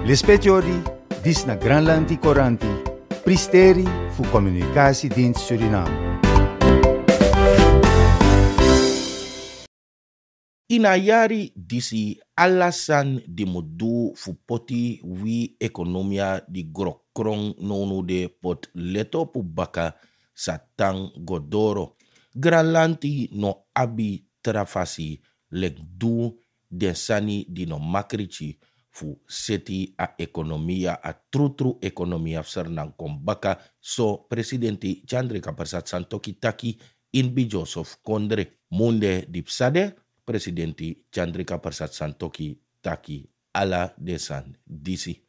Lespetiori, dis na Granlandi Coranti, Pristeri fu Communicatiedienst Suriname. Ina yari disi alasan di mudu fu poti wi ekonomia di grokron nonu de pot leto pu baka satang godoro. Granlanti no abi trafasi lek du densani di no makrichi fu seti a ekonomia a trutru ekonomia sernan kombaka so presidenti Chandrika Persat Santoki taki in Joseph Kondre munde dipsade presidenti Chandrika Persat Santoki taki ala desan disi.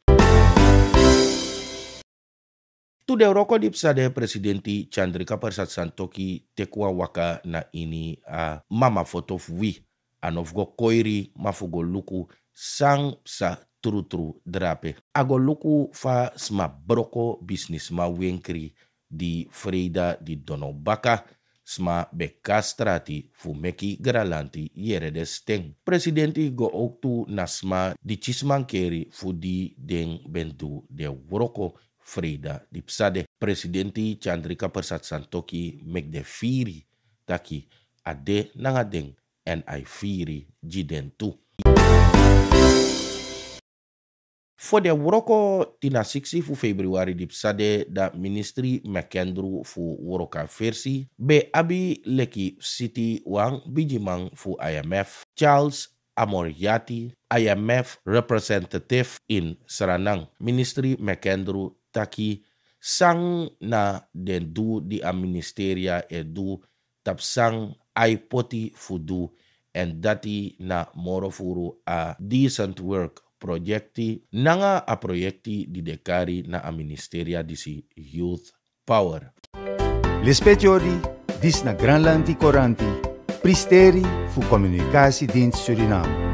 Tu de roko dipsade presidenti Chandrika Persat Santoki tekwa waka na ini a mama foto wi anof go koiri mafugo luku sang sa tru tru drape. Ago luku fa sma broko business ma wenkri di Freda di Donobaka sma bekastrati fu meki gralanti yere de steng. Presidenti go ook tu nasma di chismankeri fu di den bentu de woroko Freda di psade. Presidenti Chandrika Persat Santoki mek de firi taki ade nangadeng en ai firi jiden tu. De woroko tina 6 fu februari di psade da ministri McKendru fu woroka versi be abi leki city wang bijimang fu IMF Charles Amoriati IMF representative in Saranang ministri McKendru taki sang na den du di a ministeria e du tap sang ai poti fudu en dati na morofuru a decent work projekti nanga a projekti di dekari na a ministeria disi youth power. Lespetiori, dis na Granlandi Coranti, Pristeri fu Communicatiedienst Suriname.